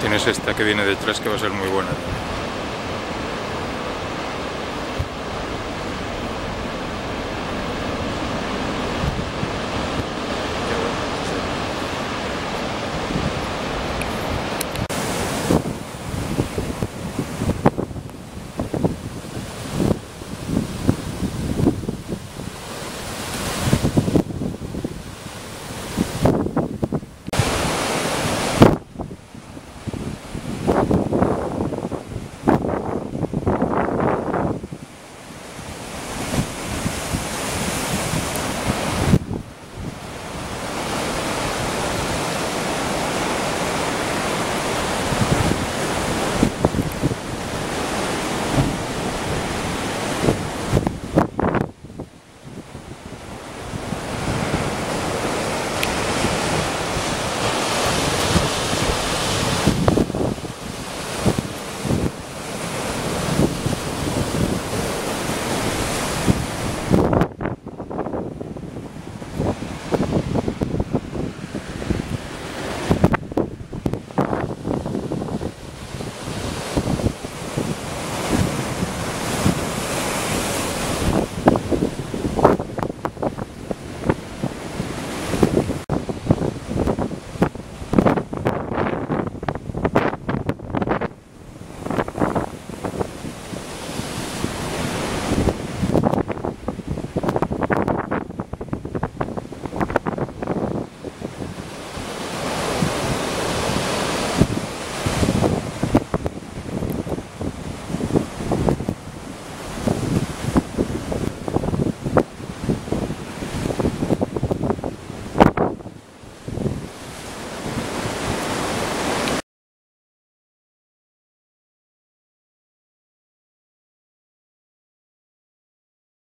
tienes esta que viene detrás que va a ser muy buena.